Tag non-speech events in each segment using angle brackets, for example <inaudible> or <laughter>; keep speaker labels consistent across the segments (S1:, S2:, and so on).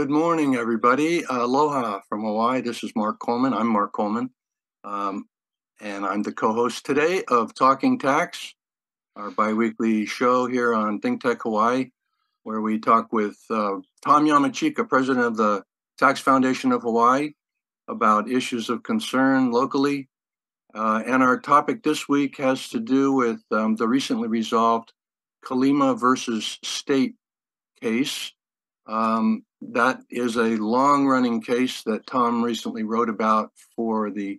S1: Good morning, everybody. Aloha from Hawaii. This is Mark Coleman. I'm Mark Coleman. Um, and I'm the co host today of Talking Tax, our bi weekly show here on Think Tech Hawaii, where we talk with uh, Tom Yamachika, president of the Tax Foundation of Hawaii, about issues of concern locally. Uh, and our topic this week has to do with um, the recently resolved Kalima versus State case. Um, that is a long running case that Tom recently wrote about for the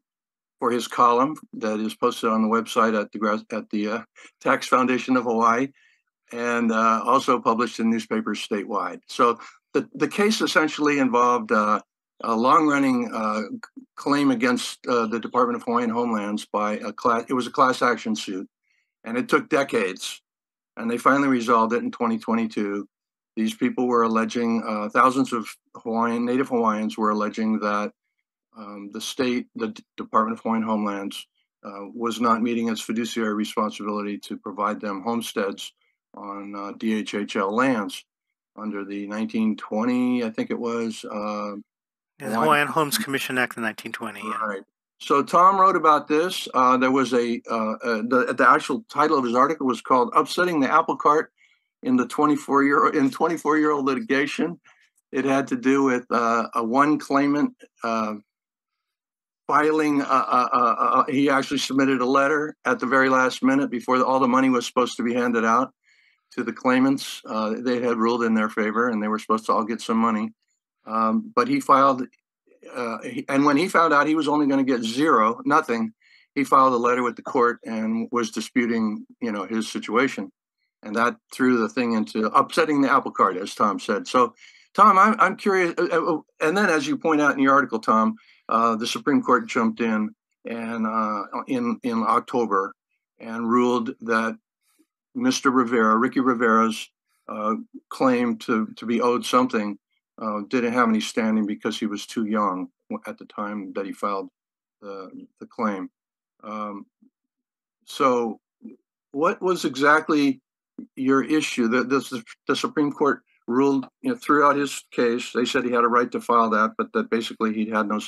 S1: for his column that is posted on the website at the at the uh, Tax Foundation of Hawaii, and uh, also published in newspapers statewide. So the the case essentially involved uh, a long running uh, claim against uh, the Department of Hawaiian Homelands by a class. It was a class action suit, and it took decades, and they finally resolved it in 2022 these people were alleging, uh, thousands of Hawaiian, Native Hawaiians were alleging that um, the state, the D- Department of Hawaiian Homelands, uh, was not meeting its fiduciary responsibility to provide them homesteads on uh, DHHL lands under the 1920, I think it was. Uh,
S2: yeah, the Hawaiian Homes Commission Act of 1920.
S1: Yeah. Right. So Tom wrote about this. Uh, there was a uh, uh, the the actual title of his article was called "Upsetting the Apple Cart in the 24 year in 24 year old litigation. It had to do with uh, a one claimant uh, filing. Uh, uh, uh, he actually submitted a letter at the very last minute before all the money was supposed to be handed out to the claimants. they had ruled in their favor, and they were supposed to all get some money. Um, but he filed, and when he found out he was only going to get zero, nothing, he filed a letter with the court and was disputing, you know, his situation and that threw the thing into upsetting the apple cart, as Tom said. So, Tom, I'm, I'm curious. Uh, uh, and then, as you point out in your article, Tom, uh, the Supreme Court jumped in and uh, in in October and ruled that Mr. Rivera, Ricky Rivera's uh, claim to to be owed something uh, didn't have any standing because he was too young at the time that he filed the the claim. Um, so, what was exactly your issue. The, the, the Supreme Court ruled you know, throughout his case. They said he had a right to file that, but that basically he had no,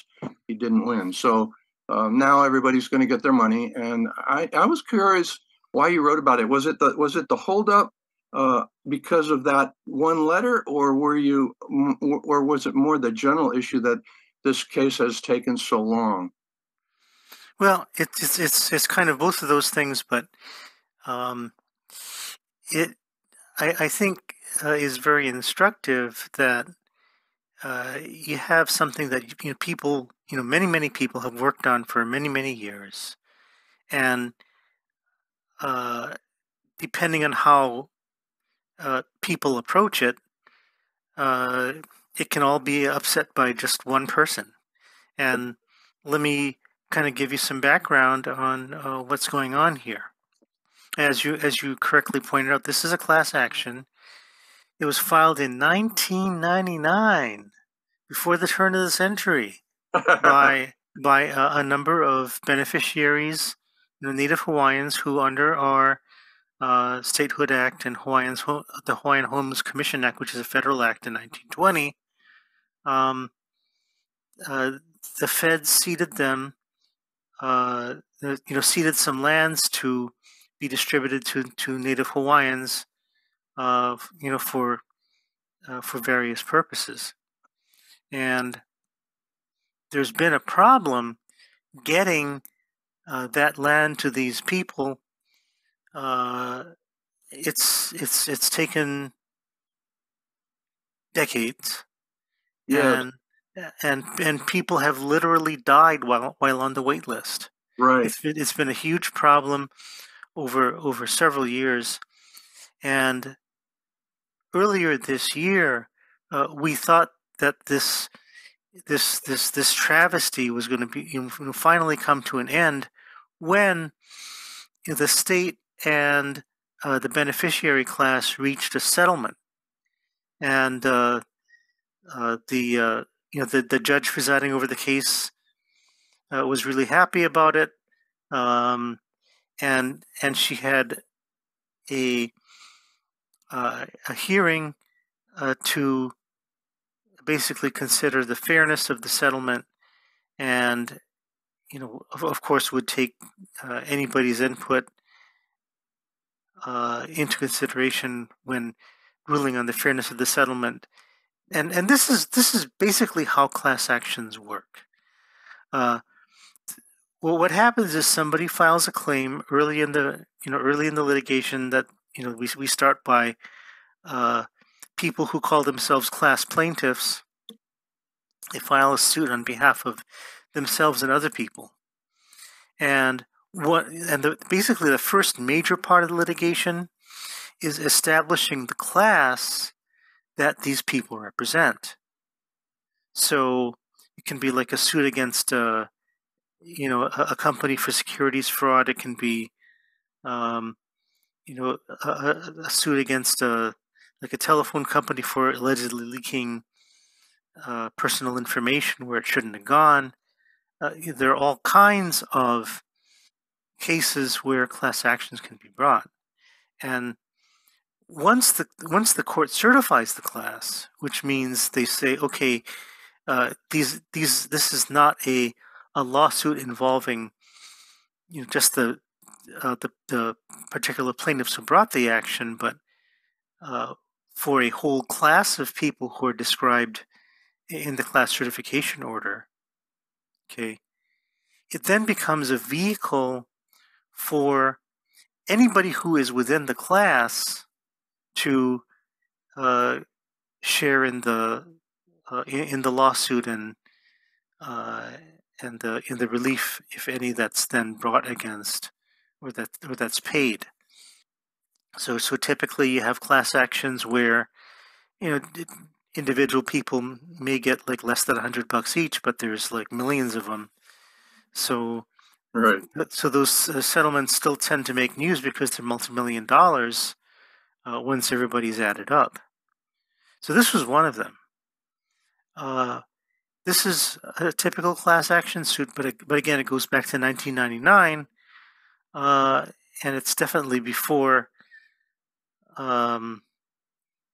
S1: he didn't win. So um, now everybody's going to get their money. And I, I was curious why you wrote about it. Was it the was it the holdup uh, because of that one letter, or were you, or was it more the general issue that this case has taken so long?
S2: Well, it's it's it's kind of both of those things, but um, it I, I think uh, is very instructive that uh, you have something that you know people you know many many people have worked on for many many years, and uh, depending on how uh, people approach it, uh, it can all be upset by just one person. And let me kind of give you some background on uh, what's going on here as you as you correctly pointed out, this is a class action. It was filed in 1999, before the turn of the century, by <laughs> by a, a, number of beneficiaries, know, Native Hawaiians who, under our uh, Statehood Act and Hawaiians the Hawaiian Homes Commission Act, which is a federal act in 1920, um, uh, the feds ceded them, uh, you know, ceded some lands to be distributed to, to Native Hawaiians, uh, you know, for uh, for various purposes. And there's been a problem getting uh, that land to these people. Uh, it's it's it's taken decades.
S1: Yeah.
S2: And, and and people have literally died while while on the wait list.
S1: Right.
S2: It's been, it's been a huge problem over over several years. And earlier this year, uh, we thought that this this this this travesty was going to be you know, finally come to an end when the state and uh, the beneficiary class reached a settlement, and uh, uh the uh, you know the, the judge presiding over the case uh, was really happy about it. Um, and and she had a uh, a hearing uh, to basically consider the fairness of the settlement and you know of, of course would take uh, anybody's input uh, into consideration when ruling on the fairness of the settlement. And and this is this is basically how class actions work. Uh, well what happens is somebody files a claim early in the you know early in the litigation that you know we, we start by uh, people who call themselves class plaintiffs they file a suit on behalf of themselves and other people. And what and the, basically the first major part of the litigation is establishing the class that these people represent. So it can be like a suit against a you know a, a company for securities fraud. It can be um, you know a, a, suit against a like a telephone company for allegedly leaking uh, personal information where it shouldn't have gone. Uh, there are all kinds of cases where class actions can be brought. And once the once the court certifies the class which means they say okay uh, these these this is not a a lawsuit involving you know just the uh, the, the particular plaintiffs who brought the action, but uh, for a whole class of people who are described in the class certification order. Okay, it then becomes a vehicle for anybody who is within the class to uh, share in the uh, in, the lawsuit and uh, and the in the relief, if any, that's then brought against or that or that's paid. So so typically you have class actions where you know individual people may get like less than a hundred bucks each, but there's like millions of them. So
S1: right.
S2: So those uh, settlements still tend to make news because they're multi-million dollars uh, once everybody's added up. So this was one of them. Uh, this is a typical class action suit, but but again, it goes back to 1999, uh, and it's definitely before. Um,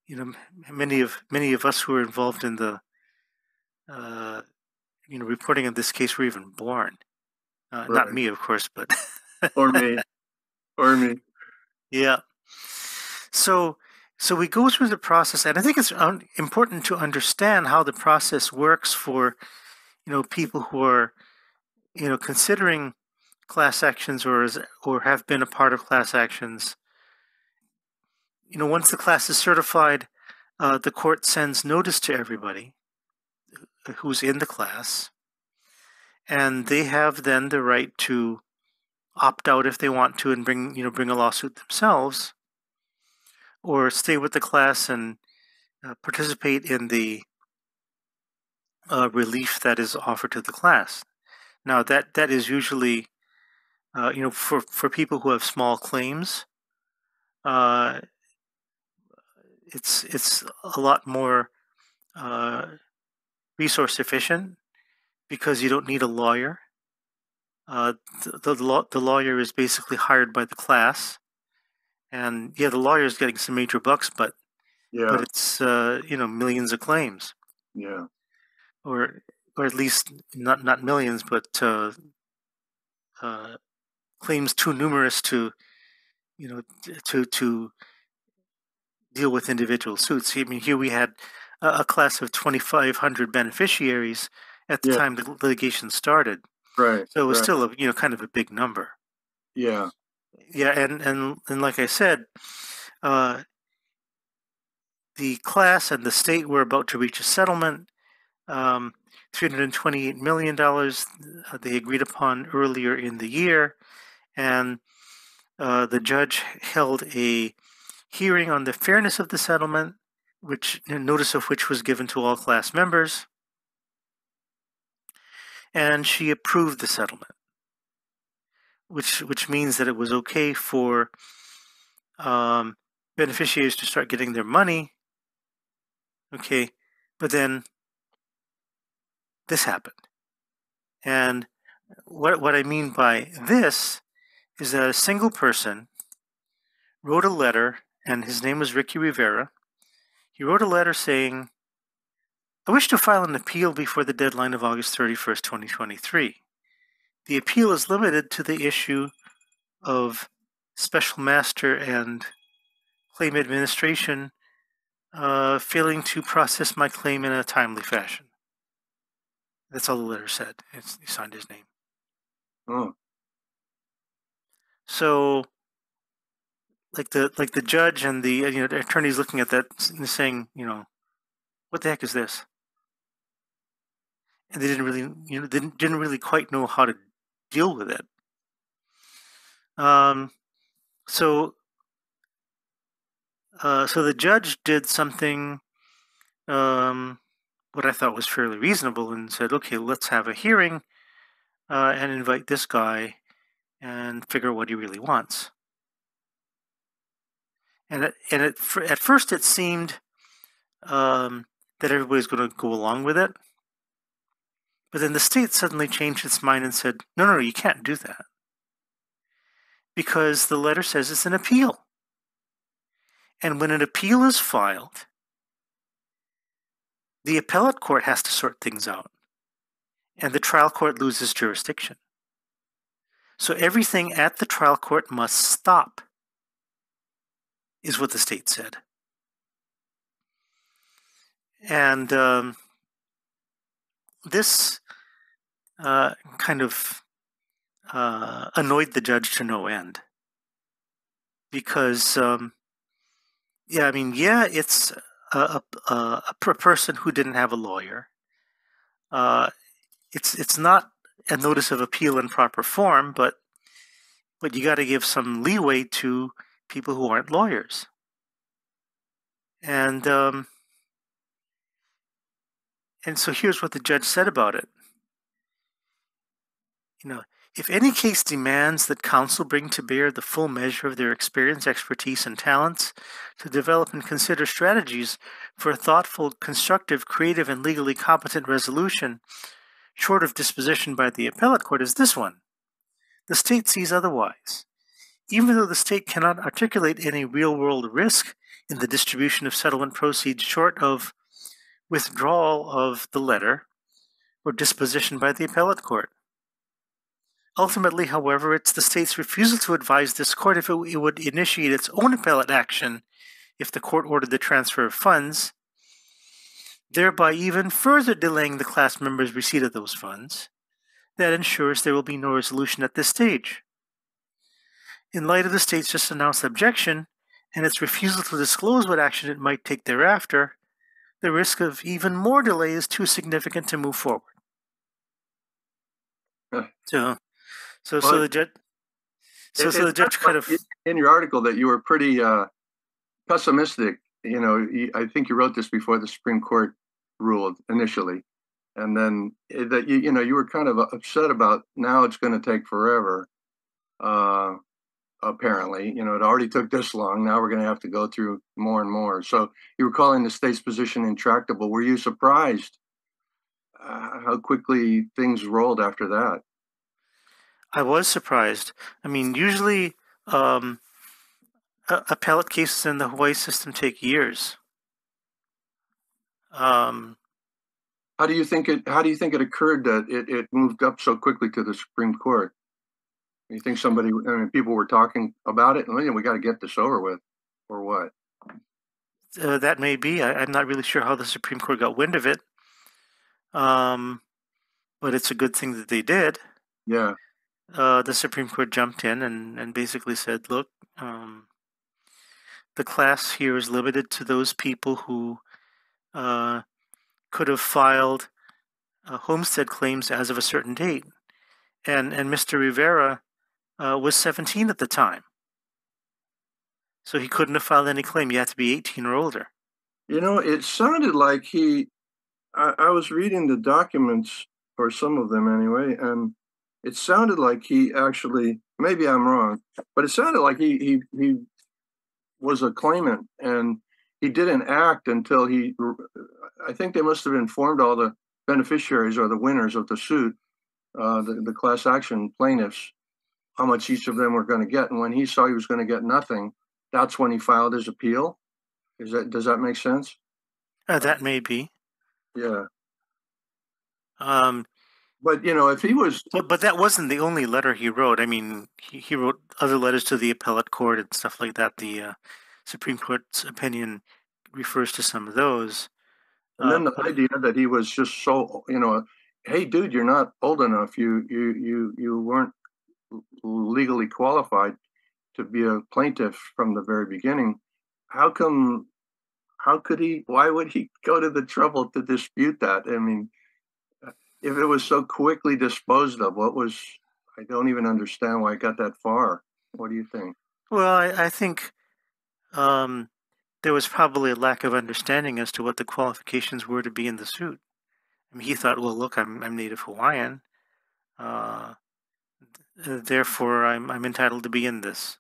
S2: you know, many of many of us who were involved in the, uh, you know, reporting of this case were even born. Uh, right. Not me, of course, but
S1: or me, <laughs> or me.
S2: Yeah. So so we go through the process, and I think it's important to understand how the process works for, you know, people who are, you know, considering class actions or is, or have been a part of class actions. You know, once the class is certified, uh, the court sends notice to everybody who's in the class, and they have then the right to opt out if they want to and bring you know bring a lawsuit themselves or stay with the class and uh, participate in the uh, relief that is offered to the class. Now that that is usually, uh, you know, for for people who have small claims, uh, it's it's a lot more uh, resource efficient because you don't need a lawyer. Uh, the, the, the lawyer is basically hired by the class and yeah, the lawyer's getting some major bucks, but yeah, but it's uh, you know millions of claims.
S1: Yeah,
S2: or or at least not not millions, but uh, uh, claims too numerous to you know to to deal with individual suits. I mean, here we had a, a class of twenty five hundred beneficiaries at the yeah. time the litigation started.
S1: Right.
S2: So it was
S1: right.
S2: still a you know kind of a big number.
S1: Yeah
S2: yeah, and and and like I said, uh, the class and the state were about to reach a settlement. Um, $328 million uh, they agreed upon earlier in the year. And uh, the judge held a hearing on the fairness of the settlement, which notice of which was given to all class members. And she approved the settlement which which means that it was okay for um, beneficiaries to start getting their money. Okay, but then this happened, and what what I mean by this is that a single person wrote a letter, and his name was Ricky Rivera. He wrote a letter saying, I wish to file an appeal before the deadline of August 31st, 2023. The appeal is limited to the issue of special master and claim administration uh, failing to process my claim in a timely fashion. That's all the letter said. It's, he signed his name.
S1: Oh,
S2: So, like the like the judge and the you know the attorneys looking at that and saying, you know, what the heck is this? And they didn't really you know didn't didn't really quite know how to deal with it. Um, so uh, so the judge did something um, what I thought was fairly reasonable and said, okay, let's have a hearing uh, and invite this guy and figure out what he really wants. And it, and it, at first it seemed um, that everybody's going to go along with it. But then the state suddenly changed its mind and said, no, no, you can't do that. Because the letter says it's an appeal. And when an appeal is filed, the appellate court has to sort things out, and the trial court loses jurisdiction. So everything at the trial court must stop, is what the state said. And um, this uh, kind of uh, annoyed the judge to no end. Because, um, yeah, I mean, yeah, it's a, a, a, person who didn't have a lawyer. Uh, it's it's not a notice of appeal in proper form, but but you got to give some leeway to people who aren't lawyers. And um, and so here's what the judge said about it. You know, if any case demands that counsel bring to bear the full measure of their experience, expertise, and talents to develop and consider strategies for a thoughtful, constructive, creative, and legally competent resolution, short of disposition by the appellate court, is this one. The state sees otherwise. Even though the state cannot articulate any real world risk in the distribution of settlement proceeds short of withdrawal of the letter or disposition by the appellate court. Ultimately, however, it's the state's refusal to advise this court if it, would initiate its own appellate action if the court ordered the transfer of funds, thereby even further delaying the class members' receipt of those funds, that ensures there will be no resolution at this stage. In light of the state's just announced objection and its refusal to disclose what action it might take thereafter, the risk of even more delay is too significant to move forward.
S1: Huh.
S2: So, so, so the judge, so,
S1: It-
S2: so the judge kind of,
S1: in your article that you were pretty uh, pessimistic. You know, I think you wrote this before the Supreme Court ruled initially, and then eh, that you you know you were kind of upset about now it's going to take forever. Uh, apparently, you know, it already took this long. Now we're going to have to go through more and more. So you were calling the state's position intractable. Were you surprised uh, how quickly things rolled after that?
S2: I was surprised. I mean, usually um, appellate cases in the Hawaii system take years. Um,
S1: How do you think it? How do you think it occurred that it, it moved up so quickly to the Supreme Court? You think somebody? I mean, people were talking about it, and "Oh, we got to get this over with, or what?
S2: uh, that may be. I, I'm not really sure how the Supreme Court got wind of it. Um, but it's a good thing that they did.
S1: Yeah,
S2: uh, the Supreme Court jumped in and, and basically said, look, um, the class here is limited to those people who uh, could have filed uh, homestead claims as of a certain date. And, and Mr. Rivera uh, was 17 at the time. So he couldn't have filed any claim. You had to be 18 or older.
S1: you know, it sounded like he. I, I was reading the documents, or some of them anyway, and it sounded like he actually. Maybe I'm wrong, but it sounded like he he he was a claimant, and he didn't act until he. I think they must have informed all the beneficiaries or the winners of the suit, uh, the the class action plaintiffs, how much each of them were going to get, and when he saw he was going to get nothing, that's when he filed his appeal. Is that does that make sense?
S2: Uh, that may be.
S1: Yeah.
S2: Um,
S1: but you know, if he was,
S2: but, but that wasn't the only letter he wrote. I mean, he, he wrote other letters to the appellate court and stuff like that. The uh, Supreme Court's opinion refers to some of those.
S1: And then uh, the idea that he was just so, you know, hey, dude, you're not old enough. You you you you weren't legally qualified to be a plaintiff from the very beginning. How come? How could he? Why would he <laughs> go to the trouble to dispute that? I mean, if it was so quickly disposed of, what was? I don't even understand why it got that far. What do you think?
S2: Well, I, I think um, there was probably a lack of understanding as to what the qualifications were to be in the suit. I mean, he thought, well, look, I'm, I'm Native Hawaiian, uh, therefore I'm, I'm entitled to be in this.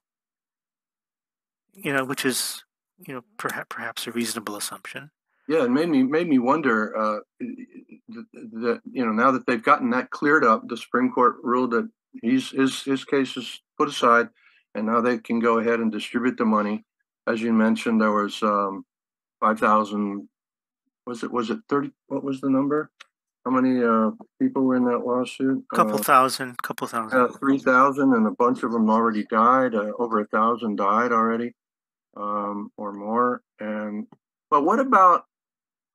S2: You know, which is, you know, perhaps perhaps a reasonable assumption.
S1: Yeah, it made me made me wonder uh, that you know now that they've gotten that cleared up, the Supreme Court ruled that he's his his case is put aside, and now they can go ahead and distribute the money as you mentioned, there was um, five thousand. Was it was it thirty? What was the number? How many uh, people were in that lawsuit?
S2: A couple uh, thousand, couple thousand.
S1: Uh, Three thousand, and a bunch of them already died. Uh, over a thousand died already, um, or more. And but what about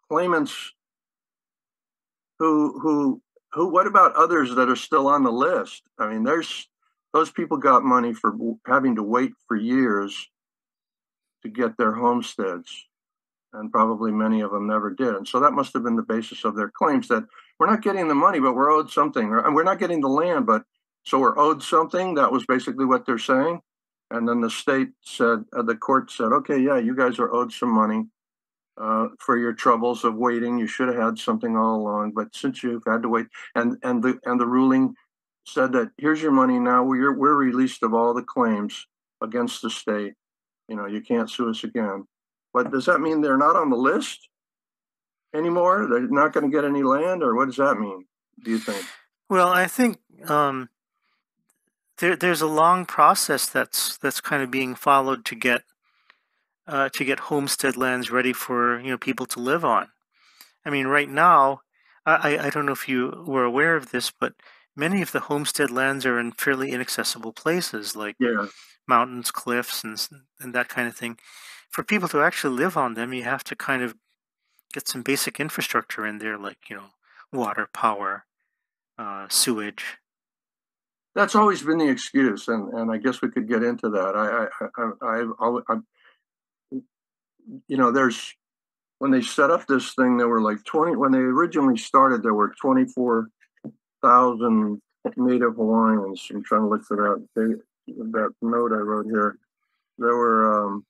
S1: claimants who who who? What about others that are still on the list? I mean, there's those people got money for having to wait for years to get their homesteads. And probably many of them never did. And so that must have been the basis of their claims that we're not getting the money, but we're owed something. And we're not getting the land, but so we're owed something. That was basically what they're saying. And then the state said, uh, the court said, okay, yeah, you guys are owed some money uh, for your troubles of waiting. You should have had something all along, but since you've had to wait, and and the and the ruling said that here's your money now. We're we're released of all the claims against the state, you know, you can't sue us again. But does that mean they're not on the list anymore? They're not going to get any land, or what does that mean? Do you think?
S2: Well, I think um, there, there's a long process that's that's kind of being followed to get uh, to get homestead lands ready for you know people to live on. I mean, right now, I, I don't know if you were aware of this, but many of the homestead lands are in fairly inaccessible places, like
S1: yeah
S2: mountains, cliffs, and and that kind of thing. For people to actually live on them, you have to kind of get some basic infrastructure in there, like you know, water, power, uh, sewage.
S1: That's always been the excuse, and, and I guess we could get into that. I I I, I, I you know, there's when they set up this thing, there were like twenty. When they originally started, there were twenty four thousand Native Hawaiians. I'm trying to look for that. That note I wrote here. There were, um,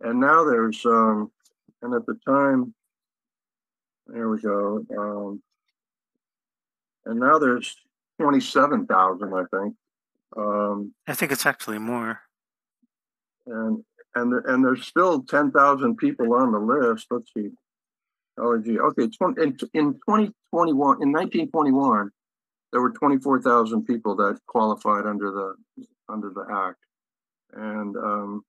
S1: and now there's, um, and at the time, there we go. Um, and now there's 27,000, I think. Um,
S2: I think it's actually more.
S1: And and and there's still 10,000 people on the list. Let's see. Oh, gee. Okay, in, in 2021, in 1921, there were 24,000 people that qualified under the under the act, and um,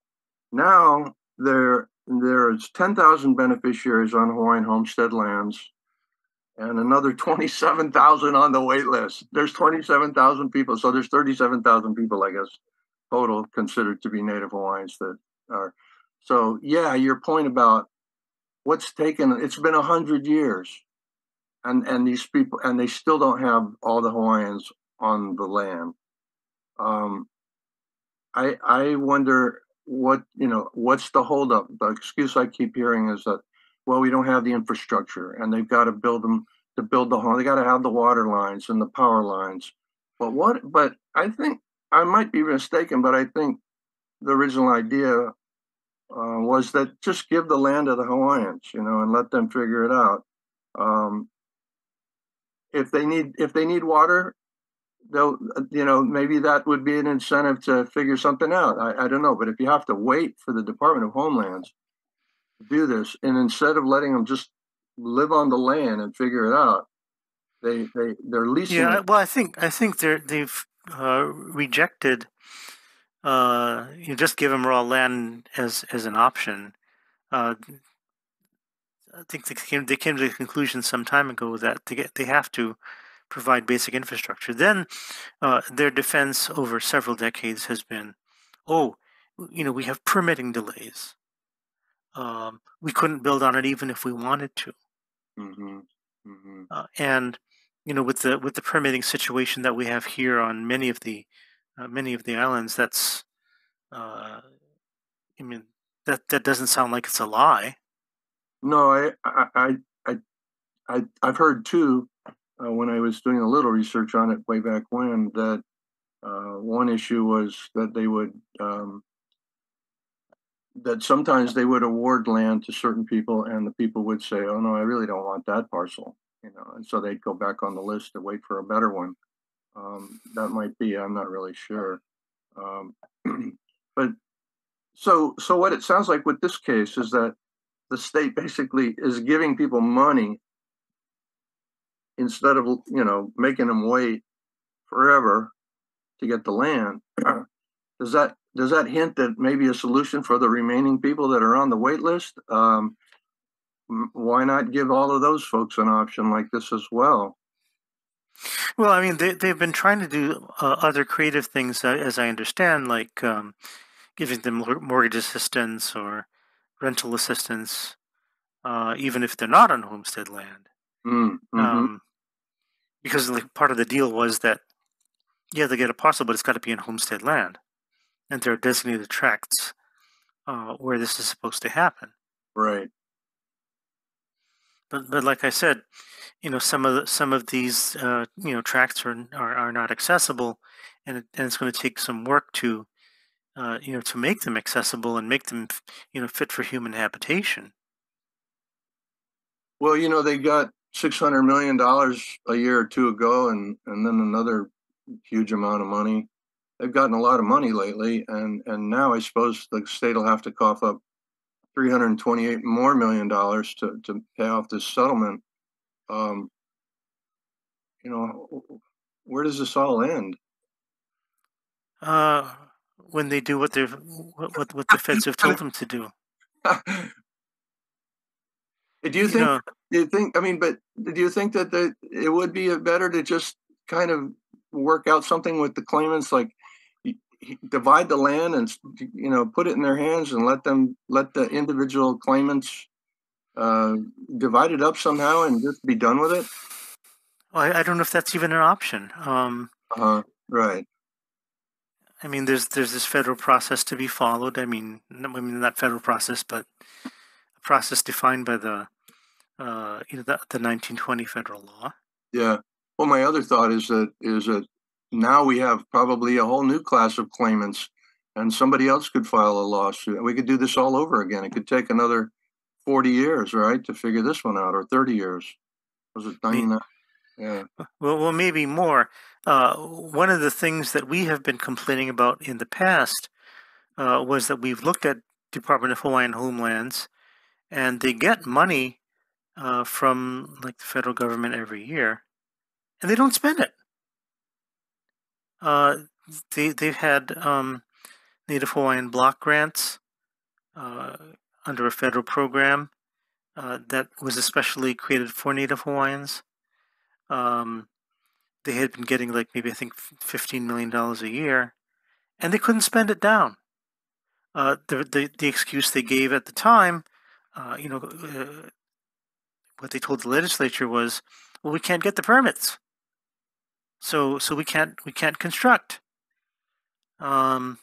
S1: now there there's 10,000 beneficiaries on Hawaiian homestead lands, and another 27,000 on the wait list. There's 27,000 people, so there's 37,000 people, I guess, total considered to be Native Hawaiians that are. So yeah, your point about what's taken it's been a hundred years and and these people and they still don't have all the Hawaiians on the land. Um, I I wonder what you know what's the holdup. The excuse I keep hearing is that well we don't have the infrastructure and they've got to build them to build the home. They got to have the water lines and the power lines. But what? But I think I might be mistaken, but I think the original idea uh, was that just give the land to the Hawaiians, you know, and let them figure it out. Um, if they need if they need water, you know maybe that would be an incentive to figure something out. I, I don't know, but if you have to wait for the Department of Homelands to do this, and instead of letting them just live on the land and figure it out, they they they're leasing.
S2: Yeah, it. well, I think I think they're they've uh, rejected. Uh, you just give them raw land as as an option. Uh, I think they came, they came to the conclusion some time ago that they get they have to provide basic infrastructure. Then uh, their defense over several decades has been, oh, you know, we have permitting delays. Um, we couldn't build on it even if we wanted to. Mm-hmm. Mm-hmm. Uh, and you know, with the with the permitting situation that we have here on many of the uh, many of the islands, that's uh, I mean that that doesn't sound like it's a lie.
S1: No, I I I I I've heard too uh, when I was doing a little research on it way back when that uh, one issue was that they would um, that sometimes they would award land to certain people and the people would say oh no i really don't want that parcel you know and so they'd go back on the list to wait for a better one. Um, that might be i'm not really sure. Um, <clears throat> but so so what it sounds like with this case is that the state basically is giving people money instead of you know making them wait forever to get the land <clears throat> does that does that hint that maybe a solution for the remaining people that are on the wait list? Um, why not give all of those folks an option like this as well?
S2: Well, I mean, they, they've been trying to do uh, other creative things, uh, as I understand, like um, giving them mortgage assistance or rental assistance, uh, even if they're not on homestead land. Mm, mm-hmm. um, because like, part of the deal was that, yeah, they get a parcel, but it's got to be in homestead land and there are designated tracts uh, where this is supposed to happen.
S1: Right.
S2: But but like I said, you know some of the, some of these uh, you know tracts are, are, are not accessible, and, it, and it's going to take some work to uh, you know to make them accessible and make them you know fit for human habitation.
S1: Well, you know they got six hundred million dollars a year or two ago, and and then another huge amount of money they've gotten a lot of money lately, and and now I suppose the state will have to cough up 328 more million dollars to to pay off this settlement. Um, you know, where does this all end?
S2: Uh, when they do what they what, what the feds have told them to do. <laughs>
S1: do you think? You know, do you think? I mean, but do you think that the, it would be better to just kind of work out something with the claimants, like divide the land and you know put it in their hands and let them let the individual claimants uh, divide it up somehow and just be done with it?
S2: Well, I, I don't know if that's even an option. Um,
S1: uh-huh. Right.
S2: I mean, there's there's this federal process to be followed. I mean, I mean not federal process, but process defined by the uh, you know the, the 1920 federal law.
S1: Yeah. Well, my other thought is that is that now we have probably a whole new class of claimants and somebody else could file a lawsuit we could do this all over again. It could take another 40 years right to figure this one out or 30 years. Was it 99
S2: yeah. Well, well maybe more. Uh, one of the things that we have been complaining about in the past uh, was that we've looked at department of hawaiian homelands and they get money uh, from like the federal government every year and they don't spend it uh, they they've had um, Native Hawaiian block grants uh, under a federal program uh, that was especially created for Native Hawaiians. Um, they had been getting like maybe I think fifteen million dollars a year, and they couldn't spend it down. Uh, the, the the excuse they gave at the time, uh, you know, uh, what they told the legislature was, "Well, we can't get the permits." so so we can't we can't construct. Um,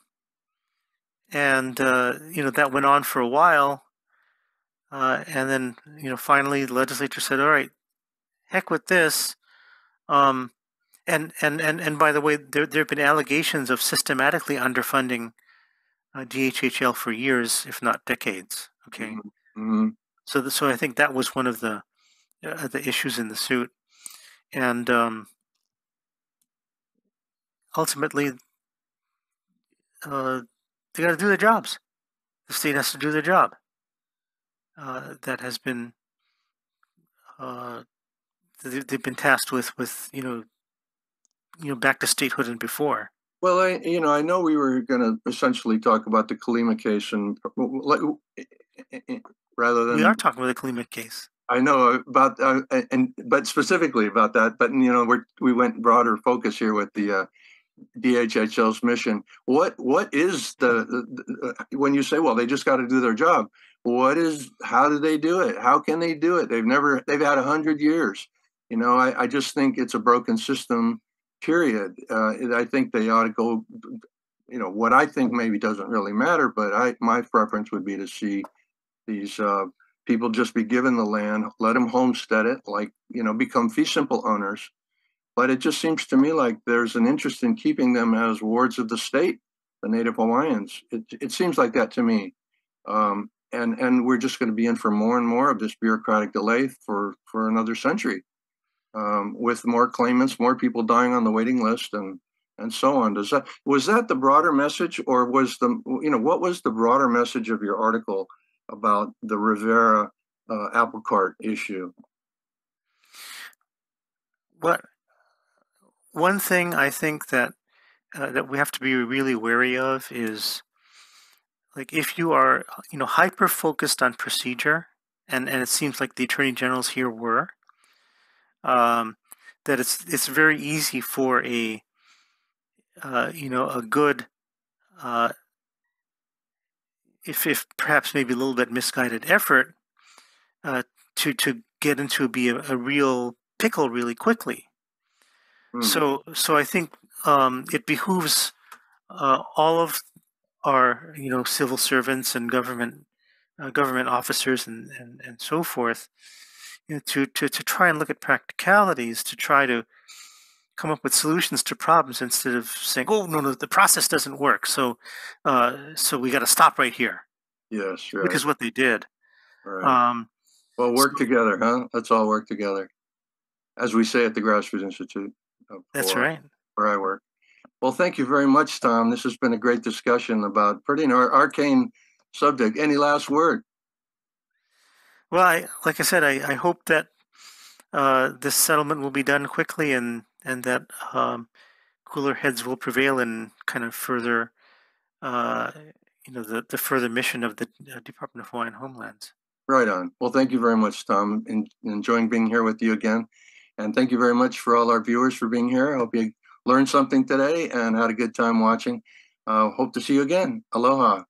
S2: and uh, you know that went on for a while, uh, and then you know finally the legislature said, "All right, heck with this." Um, and and and and by the way, there there have been allegations of systematically underfunding uh, DHHL for years, if not decades. Okay, mm-hmm. Mm-hmm. so the, so I think that was one of the uh, the issues in the suit, and um, ultimately uh, they got to do their jobs. The state has to do their job. Uh, that has been uh, they've been tasked with with you know you know back to statehood and before.
S1: Well, I you know I know we were going to essentially talk about the Kalima case, and rather than
S2: we are talking about the Kalima case.
S1: I know about uh, and but specifically about that. But you know, we we went broader focus here with the uh, DHHL's mission. What what is the, the uh, when you say, well, they just got to do their job? What is how do they do it? How can they do it? They've never they've had a hundred years. You know, I, I just think it's a broken system. Period. Uh, I think they ought to go. You know, what I think maybe doesn't really matter, but I my preference would be to see these uh, people just be given the land, let them homestead it, like, you know, become fee simple owners. But it just seems to me like there's an interest in keeping them as wards of the state, the Native Hawaiians. It, it seems like that to me. Um, and and we're just going to be in for more and more of this bureaucratic delay for for another century, um, with more claimants, more people dying on the waiting list, and and so on. Does that was that the broader message, or was the you know what was the broader message of your article about the Rivera uh, apple cart issue?
S2: What one thing I think that uh, that we have to be really wary of is like if you are you know hyper focused on procedure, and and it seems like the attorney generals here were, um, that it's it's very easy for a uh, you know a good uh, if, if perhaps maybe a little bit misguided effort uh, to to get into be a, a real pickle really quickly. Mm. So so I think um, it behooves uh, all of our you know civil servants and government uh, government officers and, and, and so forth you know, to, to to try and look at practicalities to try to come up with solutions to problems instead of saying, "Oh no, no, the process doesn't work." So, uh, so we got to stop right here.
S1: Yes, right.
S2: Which is what they did.
S1: Right. Um, well, work so, together, huh? Let's all work together, as we say at the Grassroots Institute.
S2: That's right.
S1: Where I work. Well, thank you very much, Tom. This has been a great discussion about pretty an arcane subject. Any last word?
S2: Well, I, like I said, I, I hope that uh, this settlement will be done quickly and and that um, cooler heads will prevail and kind of further, uh, you know, the, the further mission of the uh, Department of Hawaiian Homelands.
S1: Right on. Well, thank you very much, Tom. In, enjoying being here with you again. And thank you very much for all our viewers for being here. I hope you learned something today and had a good time watching. Uh, hope to see you again. Aloha.